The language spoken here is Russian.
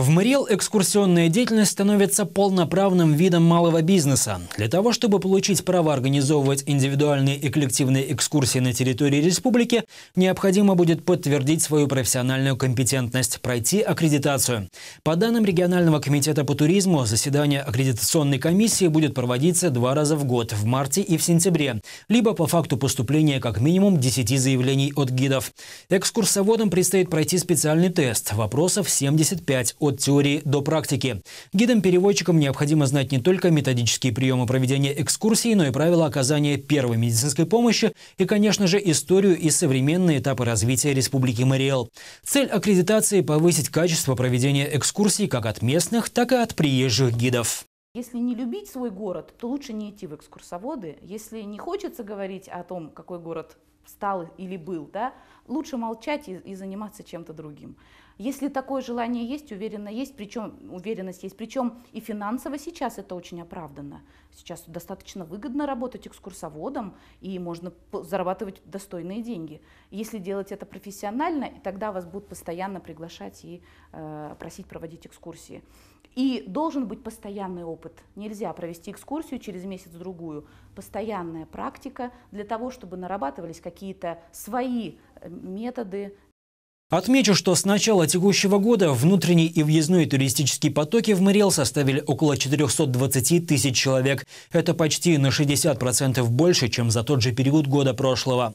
В Мариэл экскурсионная деятельность становится полноправным видом малого бизнеса. Для того, чтобы получить право организовывать индивидуальные и коллективные экскурсии на территории республики, необходимо будет подтвердить свою профессиональную компетентность, пройти аккредитацию. По данным регионального комитета по туризму, заседание аккредитационной комиссии будет проводиться два раза в год, в марте и в сентябре, либо по факту поступления как минимум 10 заявлений от гидов. Экскурсоводам предстоит пройти специальный тест. Вопросов 75 от от теории до практики. Гидам-переводчикам необходимо знать не только методические приемы проведения экскурсий, но и правила оказания первой медицинской помощи и, конечно же, историю и современные этапы развития Республики Мариэл. Цель аккредитации – повысить качество проведения экскурсий как от местных, так и от приезжих гидов. Если не любить свой город, то лучше не идти в экскурсоводы. Если не хочется говорить о том, какой город стал или был, да, лучше молчать и, и заниматься чем-то другим. Если такое желание есть, уверенно есть, причем уверенность есть, причем и финансово сейчас это очень оправданно. Сейчас достаточно выгодно работать экскурсоводом, и можно зарабатывать достойные деньги. Если делать это профессионально, тогда вас будут постоянно приглашать и э, просить проводить экскурсии. И должен быть постоянный опыт. Нельзя провести экскурсию через месяц-другую. Постоянная практика для того, чтобы нарабатывались какие-то свои э, методы, Отмечу, что с начала текущего года внутренний и въездной туристические потоки в Мариэл составили около 420 тысяч человек. Это почти на 60% больше, чем за тот же период года прошлого.